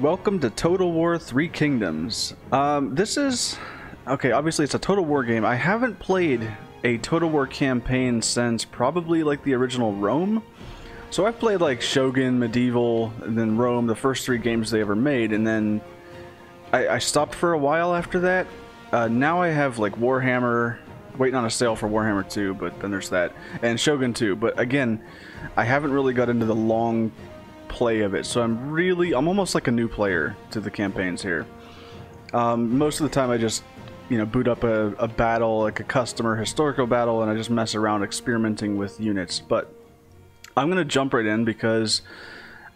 Welcome to Total War Three Kingdoms. Um, this is... Okay, obviously it's a Total War game. I haven't played a Total War campaign since probably like the original Rome. So I've played like Shogun, Medieval, and then Rome, the first three games they ever made, and then I, I stopped for a while after that. Uh, now I have like Warhammer, waiting on a sale for Warhammer 2, but then there's that, and Shogun 2. But again, I haven't really got into the long play of it, so I'm really, I'm almost like a new player to the campaigns here. Um, most of the time I just, you know, boot up a, a battle, like a customer historical battle, and I just mess around experimenting with units. But I'm going to jump right in because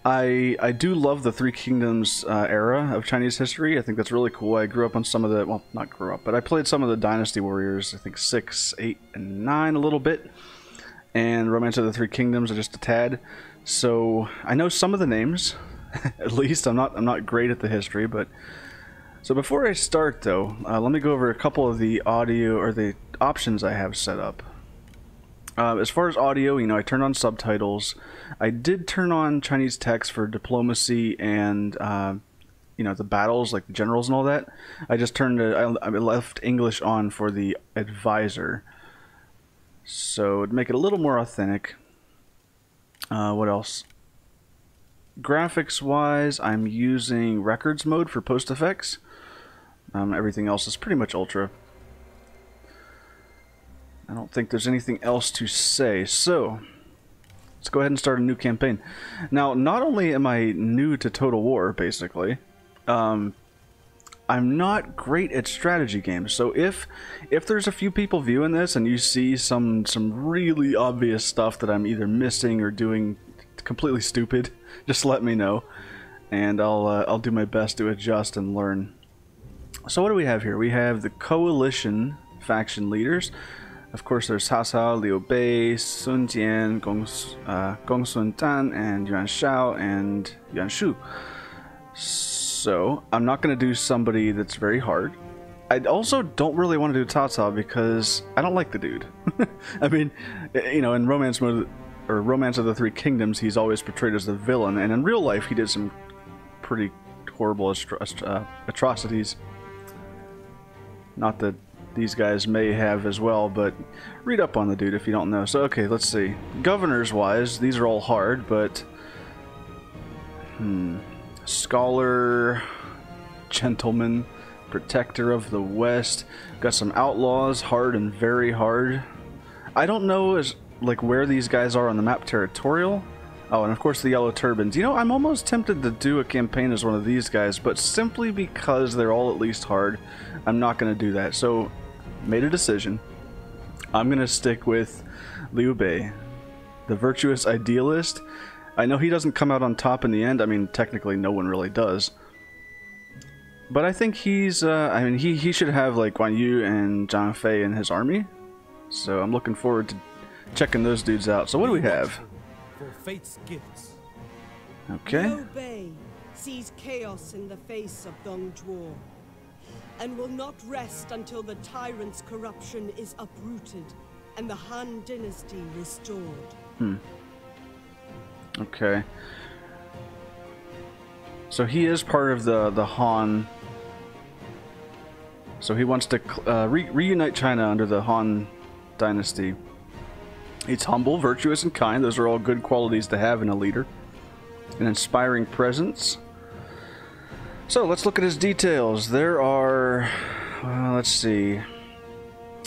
I I do love the Three Kingdoms uh, era of Chinese history. I think that's really cool. I grew up on some of the well, not grew up, but I played some of the Dynasty Warriors. I think six, eight, and nine a little bit, and Romance of the Three Kingdoms just a tad. So I know some of the names, at least. I'm not I'm not great at the history, but so before I start though, uh, let me go over a couple of the audio or the options I have set up. Uh, as far as audio, you know, I turned on subtitles. I did turn on Chinese text for diplomacy and, uh, you know, the battles, like the generals and all that. I just turned it, I, left English on for the advisor. So to make it a little more authentic. Uh, what else? Graphics wise, I'm using records mode for post effects. Um, everything else is pretty much ultra. I don't think there's anything else to say. So, let's go ahead and start a new campaign. Now, not only am I new to Total War, basically, um, I'm not great at strategy games. So if if there's a few people viewing this and you see some some really obvious stuff that I'm either missing or doing completely stupid, just let me know, and I'll uh, I'll do my best to adjust and learn. So what do we have here? We have the coalition faction leaders. Of course, there's Cao Liu Bei, Sun Jian, Gong, uh, Gong Sun Tan, and Yuan Shao, and Yuan Shu. I'm not going to do somebody that's very hard. I also don't really want to do Cao because I don't like the dude. I mean, you know, in Romance Mode, or Romance of the Three Kingdoms, he's always portrayed as the villain, and in real life, he did some pretty horrible uh, atrocities. Not that these guys may have as well, but read up on the dude if you don't know. So, okay, let's see. Governors-wise, these are all hard, but... Hmm... Scholar... Gentleman... Protector of the West. Got some outlaws, hard and very hard. I don't know as like where these guys are on the map territorial. Oh, and of course the yellow turbans. You know, I'm almost tempted to do a campaign as one of these guys, but simply because they're all at least hard, I'm not going to do that. So made a decision. I'm going to stick with Liu Bei, the virtuous idealist. I know he doesn't come out on top in the end. I mean, technically, no one really does. But I think he's, uh, I mean, he, he should have, like, Guan Yu and Zhang Fei in his army. So I'm looking forward to checking those dudes out. So what do we have? For fate's gifts. Okay. Liu Bei sees chaos in the face of Dong Zhuo and will not rest until the tyrant's corruption is uprooted and the Han dynasty restored. Hmm. Okay. So he is part of the the Han. So he wants to uh, re reunite China under the Han dynasty. He's humble, virtuous, and kind. Those are all good qualities to have in a leader. An inspiring presence. So let's look at his details. There are, well, let's see.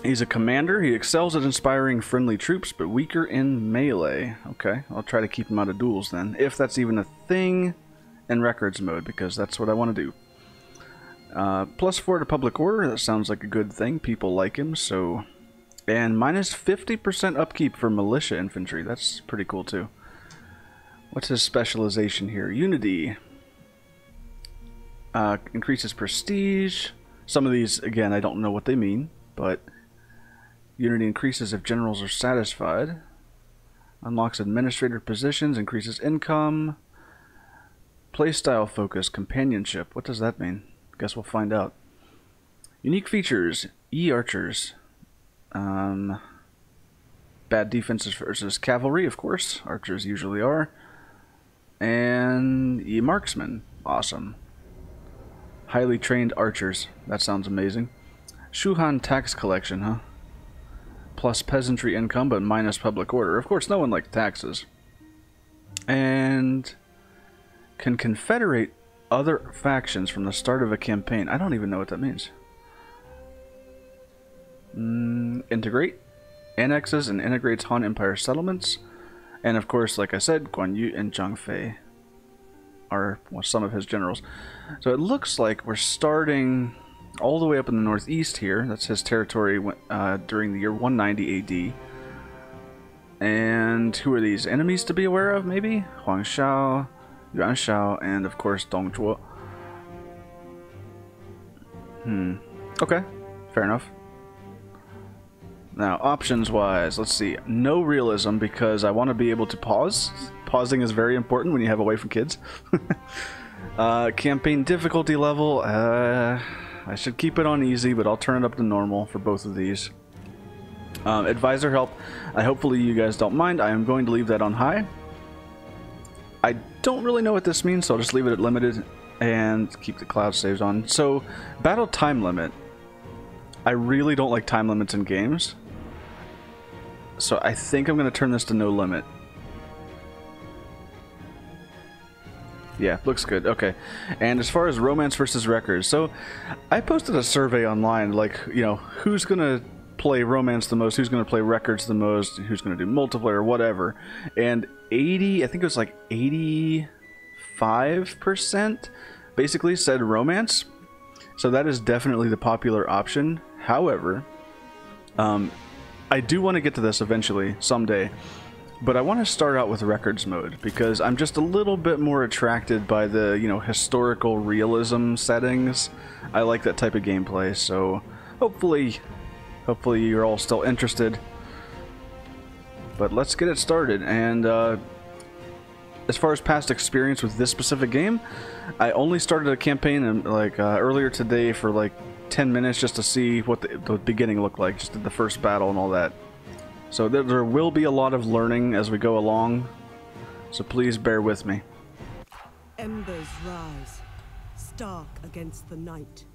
He's a commander. He excels at inspiring friendly troops, but weaker in melee. Okay, I'll try to keep him out of duels then, if that's even a thing in records mode, because that's what I want to do. Uh, plus 4 to public order, that sounds like a good thing. People like him, so... And minus 50% upkeep for militia infantry. That's pretty cool, too. What's his specialization here? Unity. Uh, increases prestige. Some of these, again, I don't know what they mean, but unity increases if generals are satisfied. Unlocks administrator positions, increases income. Playstyle focus, companionship. What does that mean? Guess we'll find out. Unique features, E archers. Um, bad defenses versus cavalry, of course. Archers usually are. And E marksman Awesome. Highly trained archers. That sounds amazing. Shuhan tax collection, huh? Plus peasantry income, but minus public order. Of course, no one likes taxes. And can confederate other factions from the start of a campaign. I don't even know what that means. Mm, integrate. Annexes and integrates Han Empire settlements. And of course, like I said, Guan Yu and Zhang Fei are well, some of his generals. So it looks like we're starting all the way up in the northeast here. That's his territory uh, during the year 190 AD. And who are these? Enemies to be aware of, maybe? Huang Shao, Yuan Shao, and of course Dong Zhuo. Hmm. Okay. Fair enough. Now, options-wise, let's see. No realism because I want to be able to pause. Pausing is very important when you have away from kids. uh, campaign difficulty level, uh, I should keep it on easy, but I'll turn it up to normal for both of these. Um, advisor help, I hopefully you guys don't mind. I am going to leave that on high. I don't really know what this means, so I'll just leave it at limited and keep the cloud saves on. So, battle time limit. I really don't like time limits in games. So I think I'm going to turn this to no limit. Yeah, looks good. Okay. And as far as romance versus records, so I posted a survey online, like, you know, who's going to play romance the most, who's going to play records the most, who's going to do multiplayer, whatever. And 80, I think it was like 85% basically said romance. So that is definitely the popular option. However, um, I do want to get to this eventually, someday. But I want to start out with records mode because I'm just a little bit more attracted by the, you know, historical realism settings. I like that type of gameplay, so hopefully hopefully you're all still interested. But let's get it started and uh, as far as past experience with this specific game, I only started a campaign in, like uh, earlier today for like 10 minutes just to see what the, the beginning looked like, just the first battle and all that. So there, there will be a lot of learning as we go along, so please bear with me. Embers rise, stark against the night.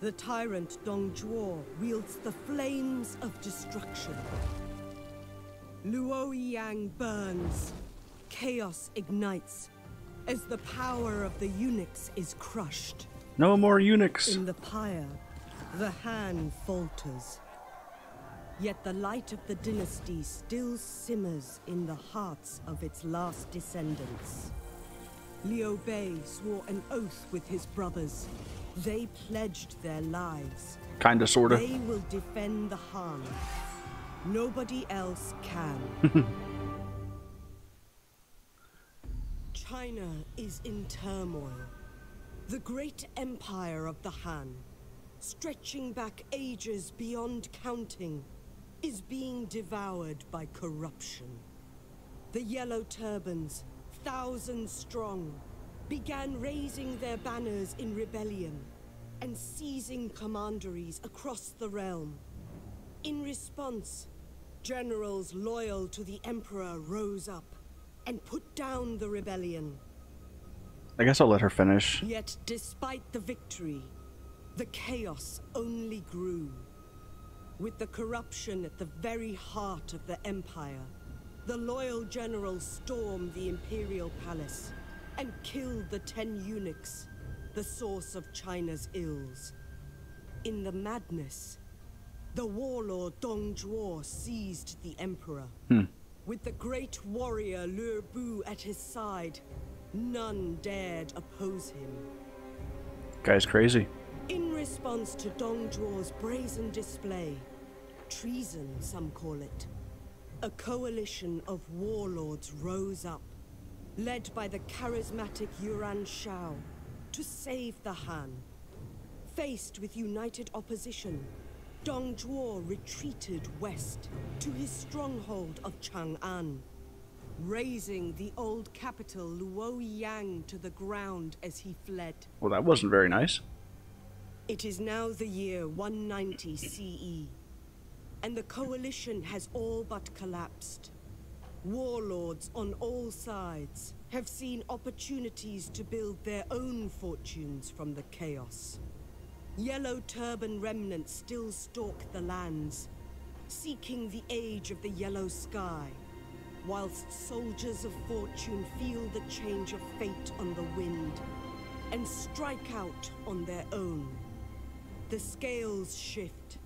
The tyrant Dong Zhuo wields the flames of destruction. Luo Yang burns, chaos ignites, as the power of the eunuchs is crushed. No more eunuchs. In the pyre, the Han falters. Yet the light of the dynasty still simmers in the hearts of its last descendants. Liu Bei swore an oath with his brothers. They pledged their lives. Kinda, sorta. They will defend the Han. Nobody else can. China is in turmoil. The great empire of the Han, stretching back ages beyond counting, is being devoured by corruption. The Yellow Turbans, thousands strong, began raising their banners in rebellion and seizing commanderies across the realm. In response, generals loyal to the Emperor rose up and put down the rebellion. I guess I'll let her finish. Yet, despite the victory, the chaos only grew. With the corruption at the very heart of the Empire, the loyal generals stormed the Imperial Palace and killed the Ten Eunuchs, the source of China's ills. In the madness, the warlord Dong Zhuo seized the Emperor. Hmm. With the great warrior Lü Bu at his side, none dared oppose him. Guy's crazy. In response to Dong Zhuo's brazen display, treason some call it, a coalition of warlords rose up, led by the charismatic Yuan Shao, to save the Han. Faced with united opposition, Dong Zhuo retreated west to his stronghold of Chang'an, razing the old capital Luoyang to the ground as he fled. Well, that wasn't very nice. It is now the year 190 CE, and the coalition has all but collapsed. Warlords on all sides, have seen opportunities to build their own fortunes from the chaos. Yellow turban remnants still stalk the lands, seeking the age of the yellow sky, whilst soldiers of fortune feel the change of fate on the wind and strike out on their own. The scales shift,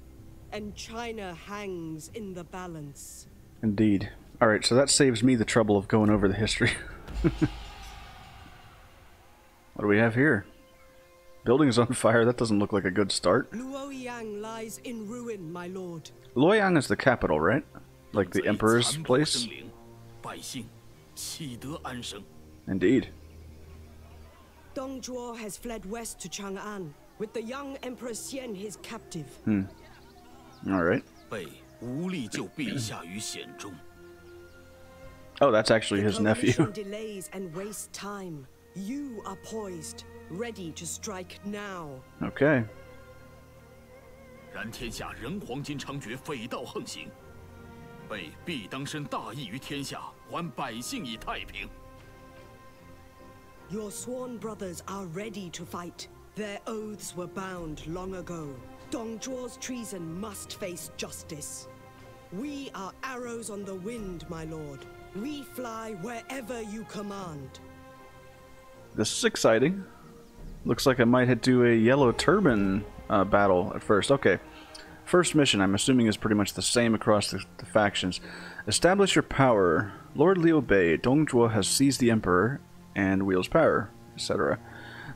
and China hangs in the balance. Indeed. All right, so that saves me the trouble of going over the history. what do we have here? Building's on fire. That doesn't look like a good start. Luoyang lies in ruin, my lord. Luoyang is the capital, right? Like the emperor's place. Indeed. Dong Zhuo has fled west to Chang'an, with the young Emperor Xian his captive. Alright. 被无力救陛下于险中。 Oh, that's actually his nephew. coalition delays and wastes time. You are poised, ready to strike now. Okay. 然天下人黄金猖獗，匪盗横行，备必当伸大义于天下，还百姓以太平。 Your sworn brothers are ready to fight. Their oaths were bound long ago. Dong Zhuo's treason must face justice. We are arrows on the wind, my lord. We fly wherever you command. This is exciting. Looks like I might head to a yellow turban uh, battle at first. Okay. First mission, I'm assuming, is pretty much the same across the, the factions. Establish your power. Lord Liu Bei, Dongzhuo has seized the emperor and wields power, etc.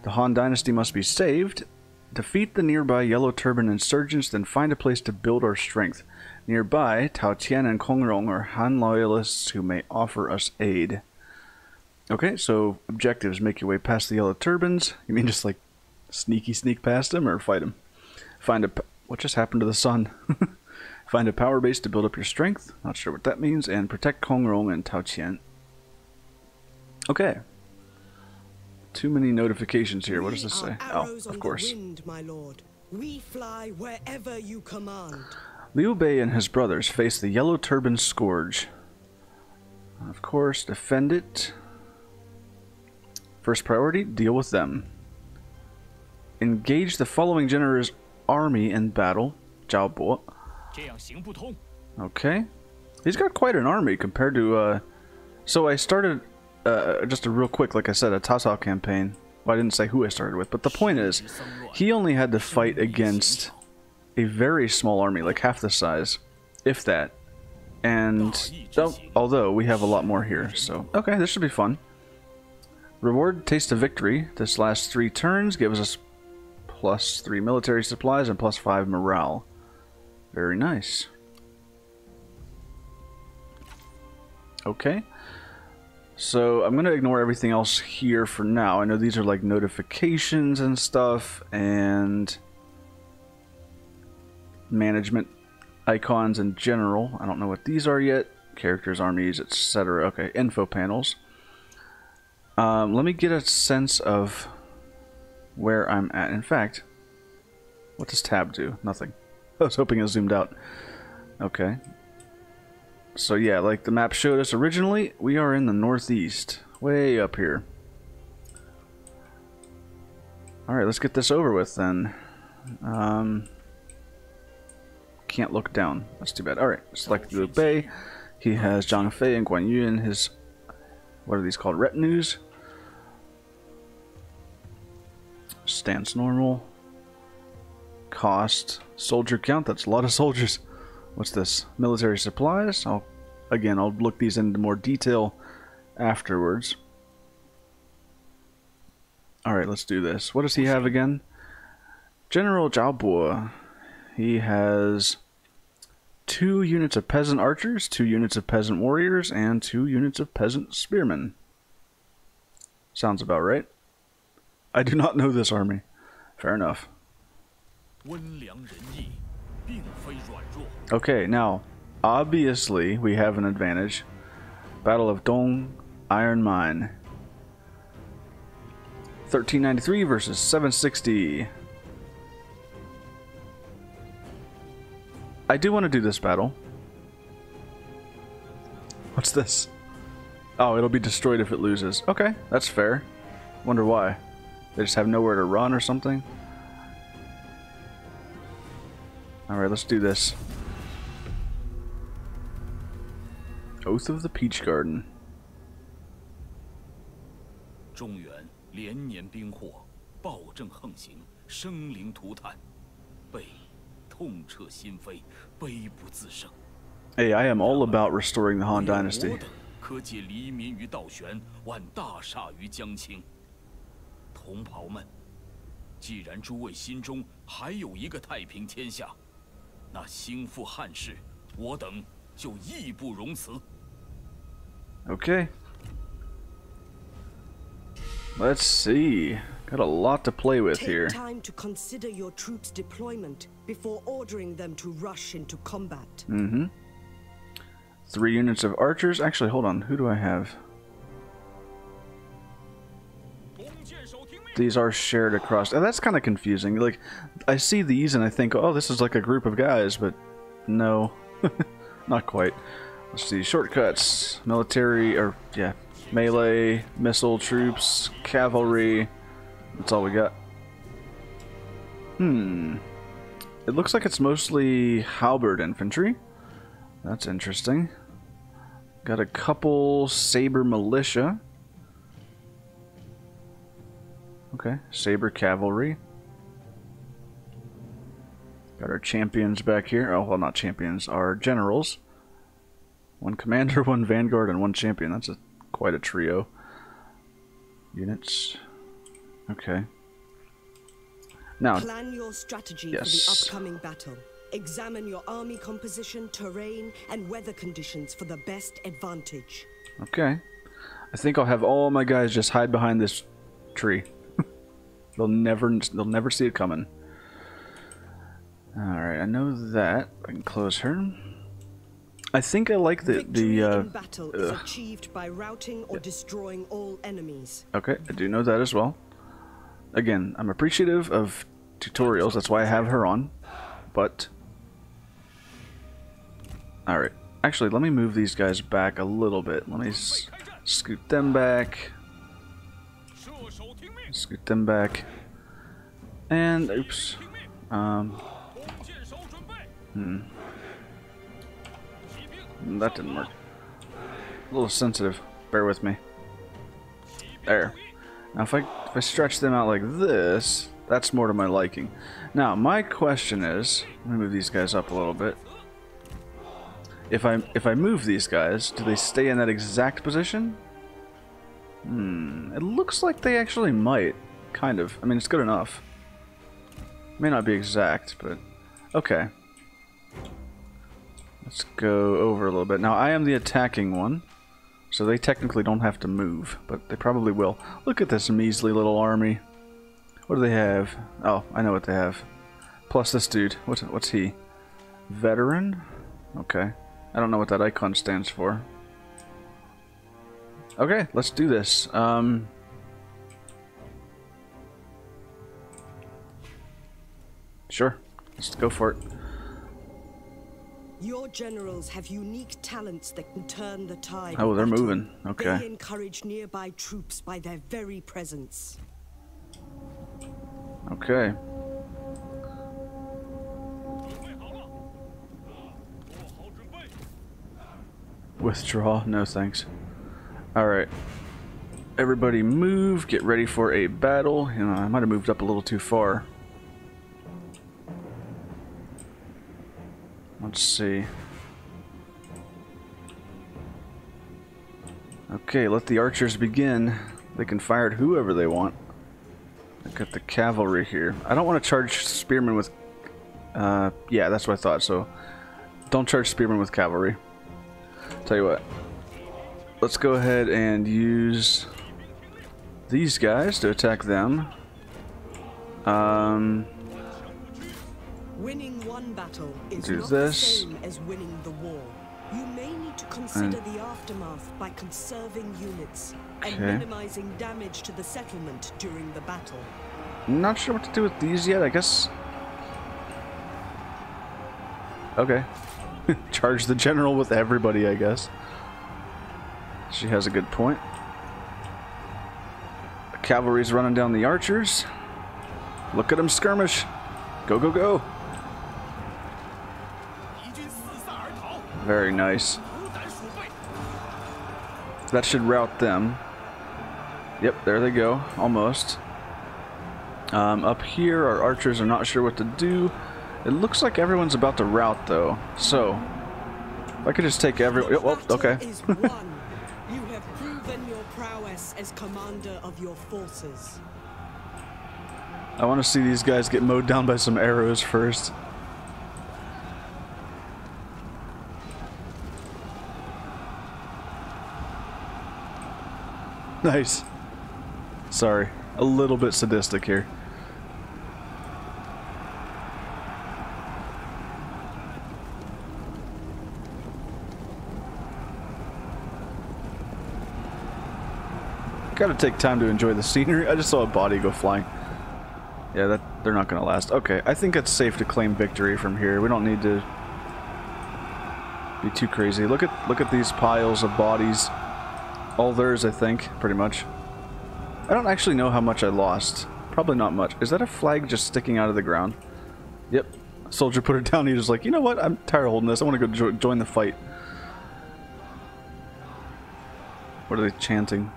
The Han dynasty must be saved. Defeat the nearby yellow turban insurgents, then find a place to build our strength. Nearby, Tao Qian and Kong Rong are Han loyalists who may offer us aid. Okay, so objectives: make your way past the yellow turbans. You mean just like sneaky sneak past them, or fight them? Find a. what just happened to the sun? Find a power base to build up your strength. Not sure what that means, and protect Kong Rong and Tao Qian. Okay. Too many notifications here. What does this say? Oh, of course. Wind, we fly wherever you command. Liu Bei and his brothers face the Yellow Turban Scourge. Of course, defend it. First priority, deal with them. Engage the following general's army in battle. Zhao Bo. Okay. He's got quite an army compared to... Uh... So I started uh, just a real quick, like I said, a Tasao campaign. Well, I didn't say who I started with, but the point is, he only had to fight against a very small army, like half the size, if that. And, oh, although we have a lot more here, so... Okay, this should be fun. Reward Taste of Victory. This last three turns gives us plus three military supplies and plus five morale. Very nice. Okay. So I'm going to ignore everything else here for now. I know these are like notifications and stuff and management icons in general. I don't know what these are yet. Characters, armies, etc. Okay, info panels. Um, let me get a sense of where I'm at. In fact, what does tab do? Nothing. I was hoping it zoomed out. Okay. So yeah, like the map showed us originally, we are in the northeast. Way up here. Alright, let's get this over with then. Um, can't look down. That's too bad. Alright, select Liu Bei. He has Zhang Fei and Guan Yu in his... What are these called? Retinues? Stance normal. Cost. Soldier count. That's a lot of soldiers. What's this? Military supplies? I'll, again, I'll look these into more detail afterwards. Alright, let's do this. What does he have again? General Zhao Bo. He has two units of peasant archers, two units of peasant warriors, and two units of peasant spearmen. Sounds about right. I do not know this army. Fair enough. 温良仁义 Okay, now, obviously, we have an advantage. Battle of Dong Iron Mine. 1393 versus 760. I do want to do this battle. What's this? Oh, it'll be destroyed if it loses. Okay, that's fair. Wonder why. They just have nowhere to run or something? Alright, let's do this. Oath of the Peach Garden. 中原连年兵祸，暴政横行，生灵涂炭，被痛彻心扉，悲不自胜。 Hey, I am all about restoring the Han 唯有 Dynasty. 我等可解黎民于倒悬，挽大厦于将倾。同袍们，既然诸位心中还有一个太平天下， 那兴复汉室，我等就义不容辞。 Okay. Let's see. Got a lot to play with Take here. time to consider your troops' deployment before ordering them to rush into combat. Mm-hmm. Three units of archers. Actually, hold on. Who do I have? These are shared across. Oh, that's kind of confusing. Like, I see these and I think, oh, this is like a group of guys, but no, not quite. Let's see. Shortcuts. Military, or, yeah, melee, missile troops, cavalry. That's all we got. Hmm. It looks like it's mostly halberd infantry. That's interesting. Got a couple saber militia. Okay, saber cavalry. Got our champions back here. Oh, well, not champions. Our generals. One commander, one vanguard, and one champion. That's a quite a trio. Units. Okay. Now, Plan your strategy Yes. for the upcoming battle. Examine your army composition, terrain, and weather conditions for the best advantage. Okay. I think I'll have all my guys just hide behind this tree. They'll never they'll never see it coming. Alright, I know that. I can close her. I think I like the Victory the uh in battle is achieved by routing or destroying all enemies. Okay, I do know that as well. Again, I'm appreciative of tutorials, that's why I have her on. But Alright. Actually, let me move these guys back a little bit. Let me s- scoot them back. Scoot them back. And oops. Um Hmm. That didn't work. A little sensitive. Bear with me. There. Now if I if I stretch them out like this, that's more to my liking. Now my question is, let me move these guys up a little bit. If I if I move these guys, do they stay in that exact position? Hmm. It looks like they actually might. Kind of. I mean, it's good enough. May not be exact, but okay. Let's go over a little bit. Now I am the attacking one. So they technically don't have to move, but they probably will. Look at this measly little army. What do they have? Oh, I know what they have. Plus this dude. What's what's he? Veteran? Okay. I don't know what that icon stands for. Okay, let's do this. Um Sure. Let's go for it. Your generals have unique talents that can turn the tide. Oh, they're moving. Okay. They encourage nearby troops by their very presence. Okay. Withdraw? No thanks. Alright. Everybody move, get ready for a battle. You know, I might have moved up a little too far. Let's see. Okay, let the archers begin. They can fire at whoever they want. I got the cavalry here. I don't want to charge spearmen with... Uh, yeah, that's what I thought, so... Don't charge spearmen with cavalry. Tell you what. Let's go ahead and use these guys to attack them. Um, Winning one battle is Do not this. the same as winning the war. You may need to consider the aftermath by conserving units and Okay. minimizing damage to the settlement during the battle. not sure what to do with these yet, I guess. Okay. Charge the general with everybody, I guess. She has a good point. The cavalry's running down the archers. Look at them skirmish. Go, go, go. Very nice. That should route them. Yep, there they go. Almost. Um, up here, our archers are not sure what to do. It looks like everyone's about to rout, though. So, I could just take every... Oh, oh okay as commander of your forces. I want to see these guys get mowed down by some arrows first. Nice. Sorry, a little bit sadistic here. Gotta take time to enjoy the scenery. I just saw a body go flying. Yeah, that they're not gonna last. Okay, I think it's safe to claim victory from here. We don't need to be too crazy. Look at look at these piles of bodies. All theirs, I think, pretty much. I don't actually know how much I lost. Probably not much. Is that a flag just sticking out of the ground? Yep. Soldier put it down. He was like, you know what? I'm tired of holding this. I want to go jo join the fight. What are they chanting?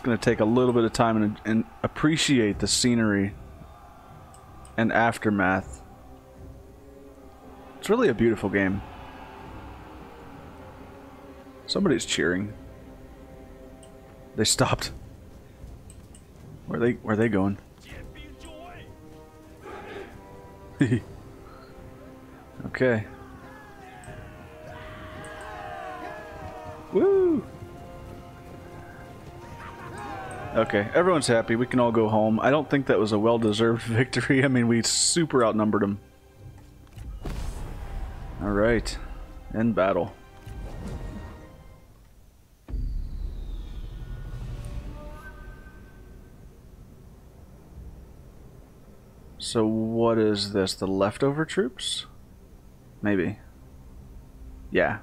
just going to take a little bit of time and, and appreciate the scenery and aftermath. It's really a beautiful game. Somebody's cheering. They stopped. Where they where are they going? okay. Woo! Okay, everyone's happy. We can all go home. I don't think that was a well-deserved victory. I mean, we super outnumbered them. All right, end battle. So what is this? The leftover troops? Maybe. Yeah.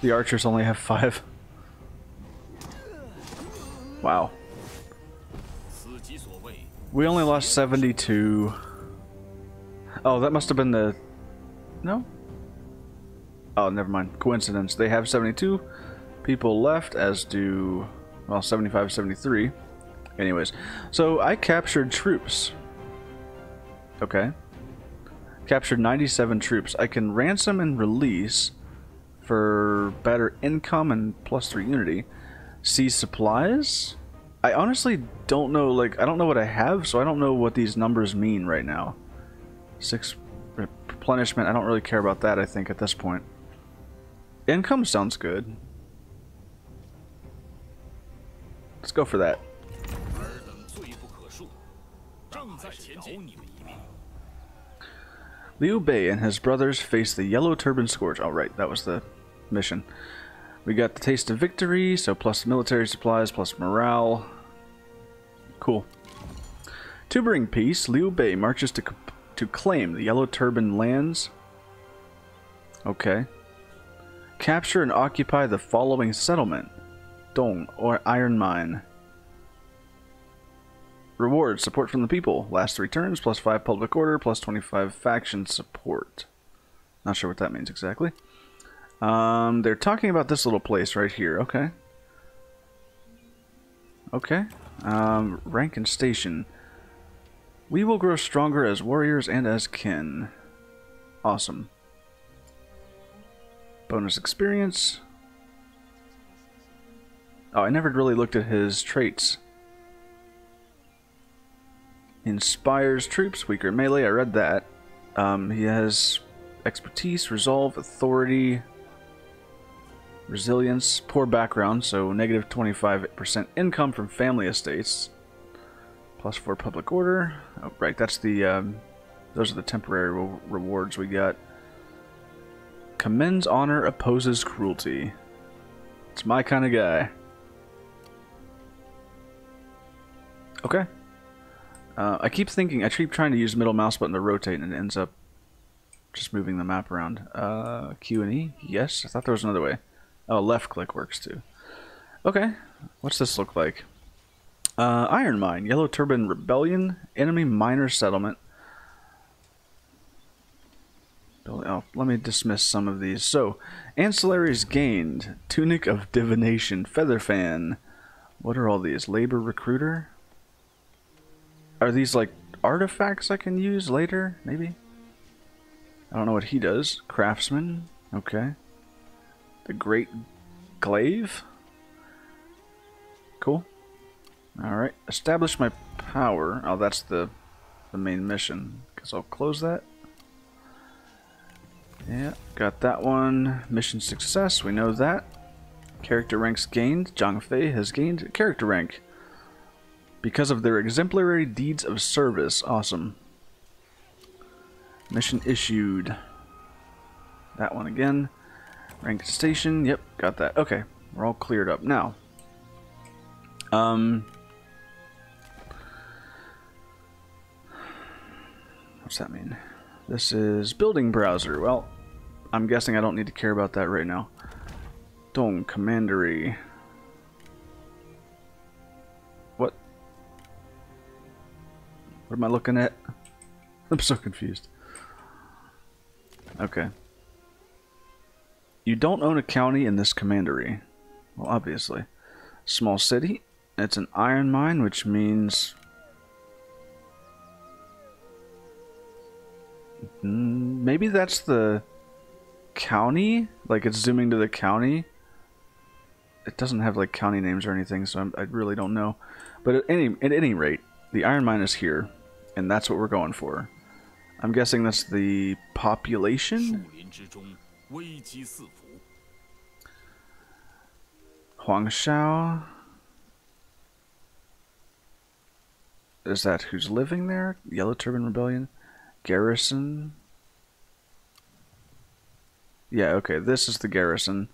The archers only have five. Wow. We only lost 72. Oh, that must have been the... No? Oh, never mind. Coincidence. They have 72 people left, as do... Well, 75, 73. Anyways, so I captured troops. Okay. Captured 97 troops. I can ransom and release for better income and plus 3 unity see supplies? I honestly don't know, like, I don't know what I have, so I don't know what these numbers mean right now. Six replenishment, I don't really care about that, I think, at this point. Income sounds good. Let's go for that. Liu Bei and his brothers face the Yellow Turban Scourge. Oh, right, that was the mission. We got the Taste of Victory, so plus military supplies, plus morale. Cool. To bring peace, Liu Bei marches to, to claim the Yellow Turban lands. Okay. Capture and occupy the following settlement. Dong, or Iron Mine. Reward, support from the people. Last three turns, plus 5 public order, plus 25 faction support. Not sure what that means exactly. Um, they're talking about this little place right here. Okay. Okay. Um, rank and station. We will grow stronger as warriors and as kin. Awesome. Bonus experience. Oh, I never really looked at his traits. Inspires troops, weaker melee, I read that. Um, he has expertise, resolve, authority, resilience, poor background, so negative 25% income from family estates, plus 4 public order. Oh, right, that's the, um, those are the temporary re- rewards we got. Commends honor, opposes cruelty. It's my kind of guy. Okay. Uh, I keep thinking, I keep trying to use middle mouse button to rotate and it ends up just moving the map around. Uh, Q and E? Yes, I thought there was another way. Oh, left click works too. Okay, what's this look like? Uh, Iron Mine, Yellow Turban Rebellion, Enemy Minor Settlement. Oh, let me dismiss some of these. So, ancillaries gained, Tunic of Divination, Feather Fan. What are all these? Labor Recruiter? Are these like artifacts I can use later, maybe? I don't know what he does. Craftsman, okay. The Great Glaive? Cool. Alright, establish my power. Oh, that's the, the main mission. Because I'll close that. Yeah, got that one. Mission success, we know that. Character ranks gained. Zhang Fei has gained character rank. Because of their exemplary deeds of service. Awesome. Mission issued. That one again. Ranked station. Yep, got that. Okay, we're all cleared up. Now, um, what's that mean? This is building browser. Well, I'm guessing I don't need to care about that right now. Dong Commandery. What? What am I looking at? I'm so confused. Okay. You don't own a county in this commandery. Well, obviously. Small city. It's an iron mine, which means... Mm, maybe that's the county? Like it's zooming to the county? It doesn't have like county names or anything, so I'm, i really don't know. But at any, at any rate, the iron mine is here, and that's what we're going for. I'm guessing that's the population? Huangshao? Is that who's living there? Yellow Turban Rebellion? Garrison? Yeah, okay, this is the garrison.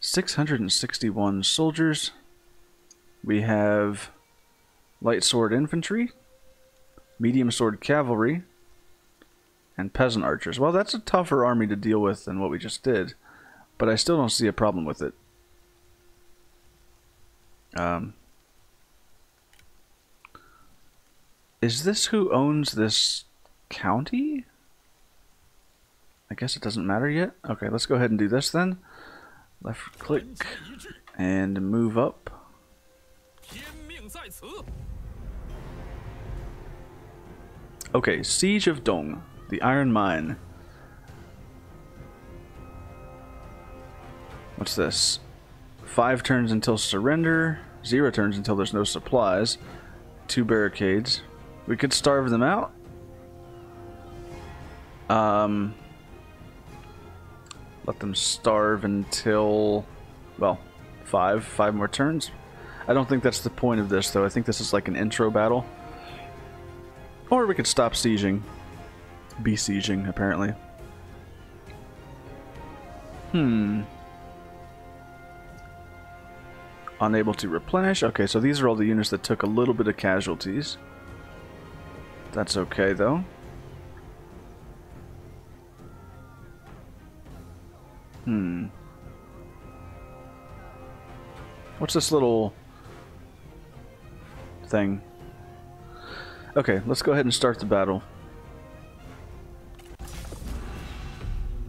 661 soldiers. We have light sword infantry, medium sword cavalry, and peasant archers. Well, that's a tougher army to deal with than what we just did, but I still don't see a problem with it. Um, is this who owns this county? I guess it doesn't matter yet. Okay, let's go ahead and do this then. Left click and move up. Okay, Siege of Dong. The Iron Mine. What's this? Five turns until surrender. Zero turns until there's no supplies. Two barricades. We could starve them out. Um, let them starve until, well, five. Five more turns. I don't think that's the point of this, though. I think this is like an intro battle. Or we could stop sieging besieging, apparently. Hmm. Unable to replenish. Okay, so these are all the units that took a little bit of casualties. That's okay, though. Hmm. What's this little thing? Okay, let's go ahead and start the battle.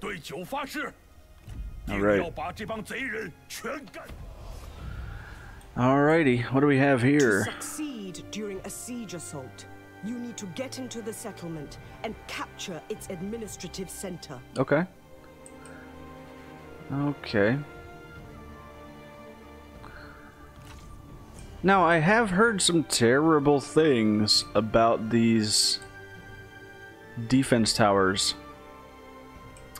对酒发誓，定要把这帮贼人全干。Alrighty, what do we have here? To succeed during a siege assault, you need to get into the settlement and capture its administrative center. Okay. Okay. Now, I have heard some terrible things about these defense towers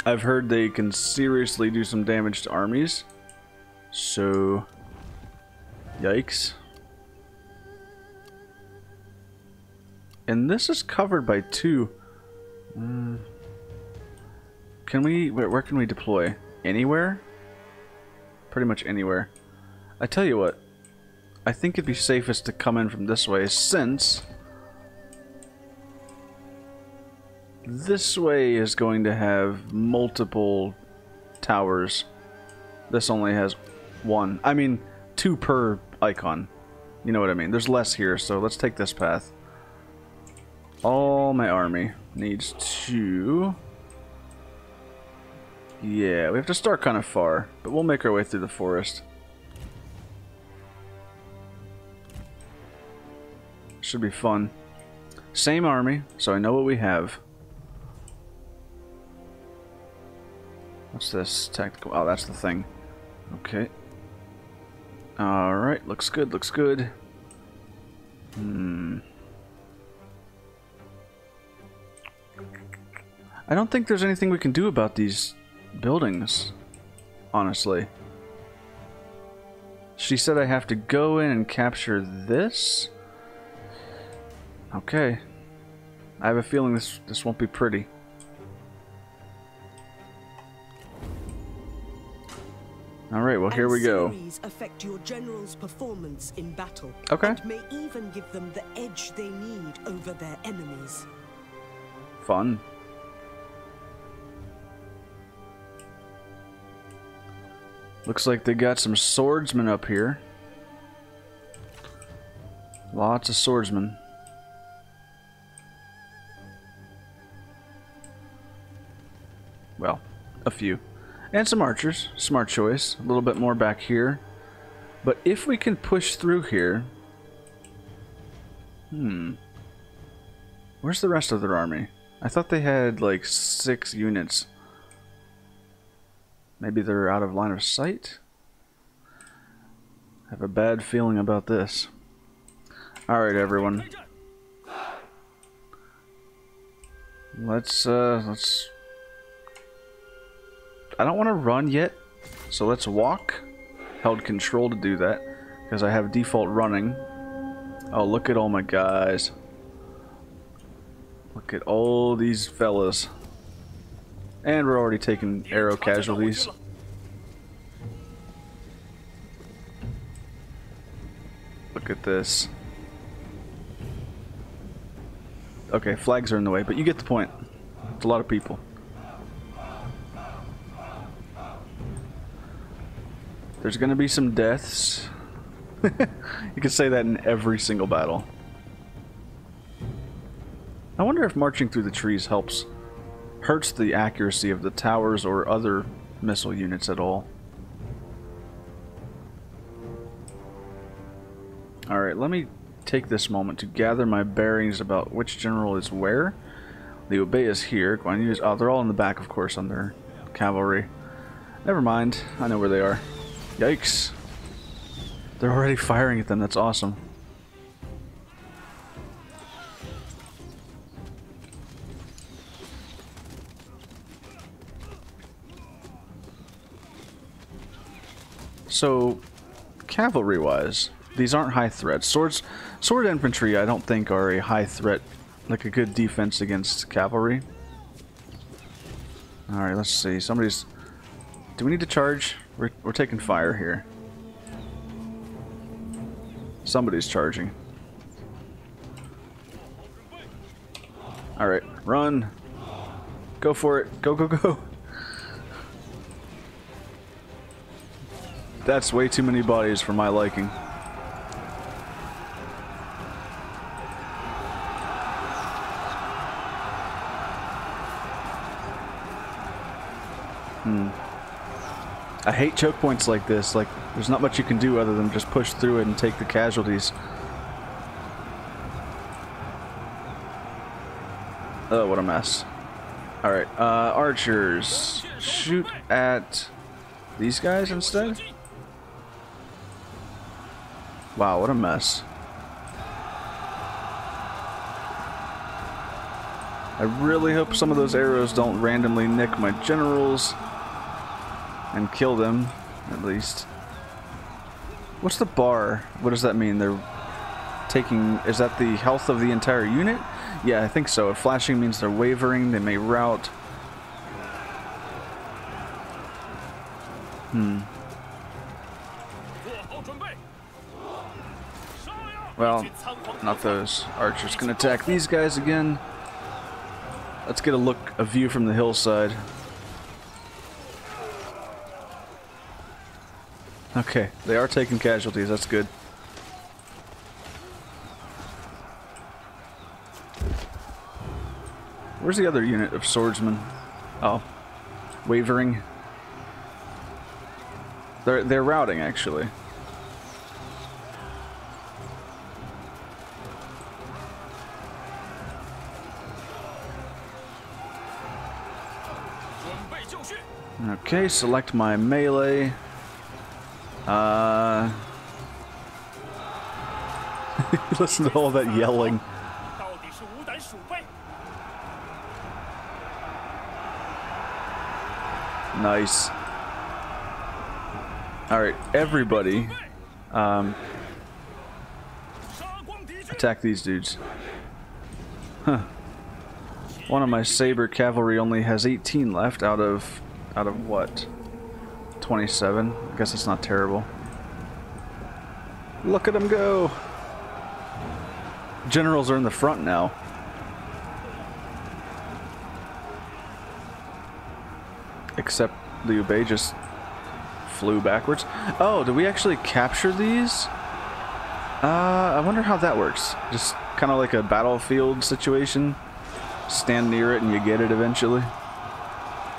I've heard they can seriously do some damage to armies. So, yikes. And this is covered by two. Mm. Can we, where, where can we deploy? Anywhere? Pretty much anywhere. I tell you what, I think it'd be safest to come in from this way since this way is going to have multiple towers. This only has one. I mean, two per icon. You know what I mean. There's less here, so let's take this path. All my army needs to... Yeah, we have to start kind of far, but we'll make our way through the forest. Should be fun. Same army, so I know what we have. What's this? Tactical. Oh, that's the thing. Okay. Alright, looks good, looks good. Hmm. I don't think there's anything we can do about these buildings, honestly. She said I have to go in and capture this? Okay. I have a feeling this this won't be pretty. All right, well here we go. affect your general's performance in battle. Okay. And may even give them the edge they need over their enemies. Fun. Looks like they got some swordsmen up here. Lots of swordsmen. Well, a few. And some archers. Smart choice. A little bit more back here. But if we can push through here... Hmm. Where's the rest of their army? I thought they had like six units. Maybe they're out of line of sight? I have a bad feeling about this. Alright everyone. Let's uh let's I don't want to run yet, so let's walk. Held control to do that, because I have default running. Oh, look at all my guys. Look at all these fellas. And we're already taking arrow casualties. Look at this. Okay, flags are in the way, but you get the point. It's a lot of people. There's gonna be some deaths. you can say that in every single battle. I wonder if marching through the trees helps hurts the accuracy of the towers or other missile units at all. Alright, let me take this moment to gather my bearings about which general is where. Liu Bei is here. Going to use oh, they're all in the back of course on their cavalry. Never mind, I know where they are. Yikes. They're already firing at them, that's awesome. So, cavalry-wise, these aren't high threats. Swords, sword infantry, I don't think are a high threat, like a good defense against cavalry. All right, let's see. Somebody's. Do we need to charge? We're, we're taking fire here. Somebody's charging. Alright, run. Go for it. Go, go, go. That's way too many bodies for my liking. Hmm. I hate choke points like this. Like, there's not much you can do other than just push through it and take the casualties. Oh, what a mess. Alright, uh, archers. Shoot at these guys instead? Wow, what a mess. I really hope some of those arrows don't randomly nick my generals and kill them, at least. What's the bar? What does that mean? They're taking... Is that the health of the entire unit? Yeah, I think so. If flashing means they're wavering, they may rout. Hmm. Well, not those. Archers can attack these guys again. Let's get a look, a view from the hillside. Okay, they are taking casualties, that's good. Where's the other unit of swordsmen? Oh, wavering. They're they're routing actually. Okay, select my melee. Uh, listen to all that yelling. Nice. Alright, everybody. Um, attack these dudes. Huh. One of my saber cavalry only has 18 left out of out of what? 27. I guess it's not terrible. Look at them go! Generals are in the front now. Except Liu Bei just flew backwards. Oh, did we actually capture these? Uh, I wonder how that works. Just kind of like a battlefield situation. Stand near it and you get it eventually.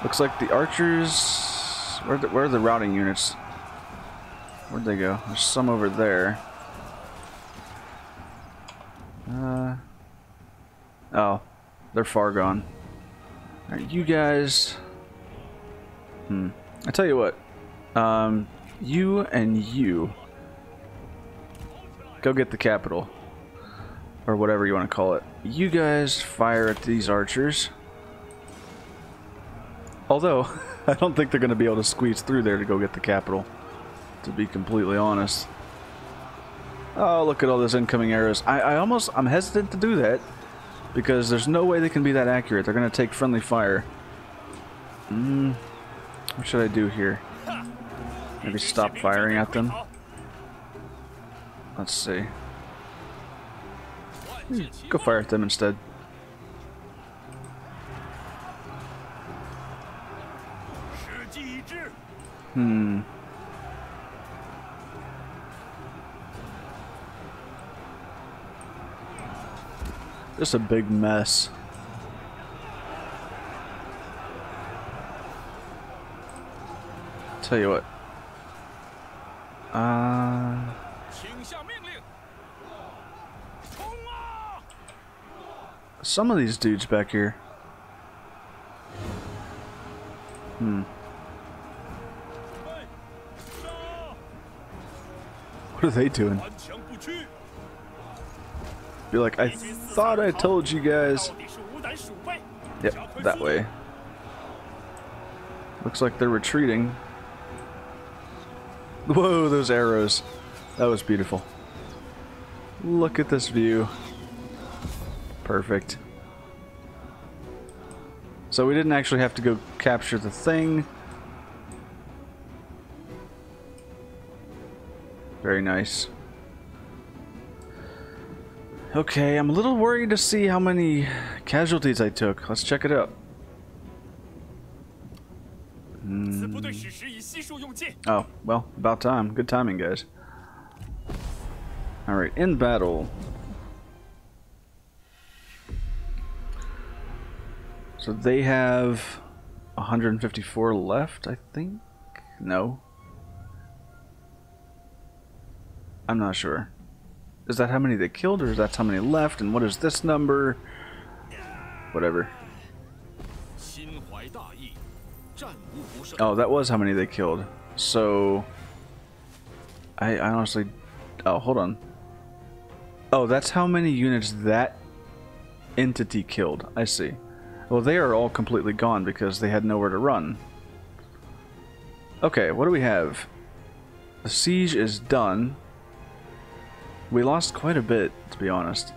Looks like the archers... Where, the, where are the routing units? Where'd they go? There's some over there. Uh... Oh. They're far gone. You guys... Hmm. I tell you what. Um, you and you... Go get the capital. Or whatever you want to call it. You guys fire at these archers. Although, I don't think they're going to be able to squeeze through there to go get the capital. To be completely honest. Oh, look at all those incoming arrows. I, I almost, I'm hesitant to do that. Because there's no way they can be that accurate. They're going to take friendly fire. Hmm. What should I do here? Maybe stop firing at them? Let's see. Hmm, go fire at them instead. Hmm. Just a big mess. Tell you what. Uh. Some of these dudes back here. Hmm. Are they doing? Be like, I thought I told you guys. Yep, that way. Looks like they're retreating. Whoa, those arrows. That was beautiful. Look at this view. Perfect. So we didn't actually have to go capture the thing. Very nice. Okay, I'm a little worried to see how many casualties I took. Let's check it out. Mm. Oh, well, about time. Good timing, guys. Alright, in battle. So they have 154 left, I think? No. I'm not sure. Is that how many they killed, or is that how many left? And what is this number? Whatever. Oh, that was how many they killed. So... I, I honestly... Oh, hold on. Oh, that's how many units that entity killed. I see. Well, they are all completely gone because they had nowhere to run. Okay, what do we have? The siege is done. We lost quite a bit, to be honest.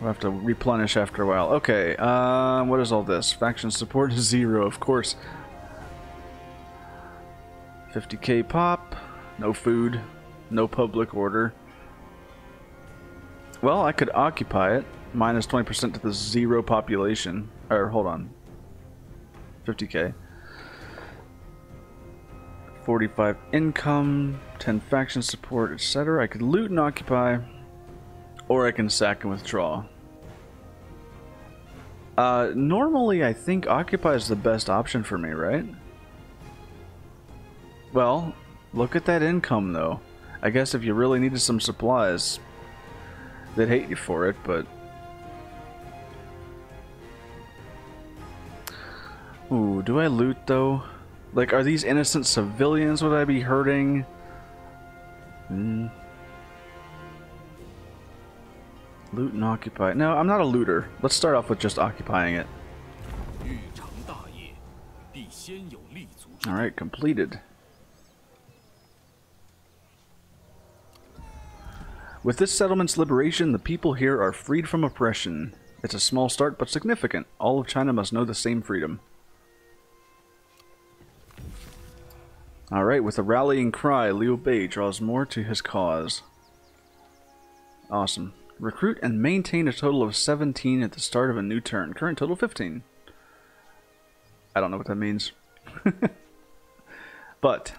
We'll have to replenish after a while. Okay, uh, what is all this? Faction support is zero, of course. 50k pop, no food, no public order. Well, I could occupy it, minus 20% to the zero population. Or, hold on. 50k. 45 income, 10 faction support, etc. I could loot and occupy, or I can sack and withdraw. Uh, normally I think occupy is the best option for me, right? Well, look at that income though. I guess if you really needed some supplies, they'd hate you for it, but... Ooh, do I loot though? Like, are these innocent civilians would I be hurting? Mm. Loot and occupy. No, I'm not a looter. Let's start off with just occupying it. Alright, completed. With this settlement's liberation, the people here are freed from oppression. It's a small start, but significant. All of China must know the same freedom. Alright, with a rallying cry, Liu Bei draws more to his cause. Awesome. Recruit and maintain a total of 17 at the start of a new turn. Current total 15. I don't know what that means. But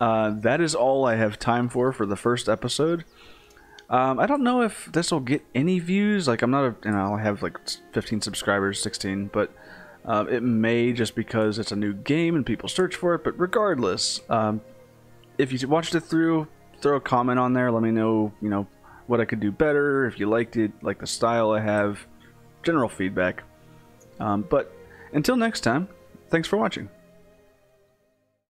uh, that is all I have time for for the first episode. Um, I don't know if this will get any views. Like I'm not, a, you know, I have like 15 subscribers, 16, but uh, it may just because it's a new game and people search for it. But regardless, um, if you watched it through, throw a comment on there. Let me know, you know, what I could do better. If you liked it, like the style I have, general feedback. Um, but until next time, thanks for watching.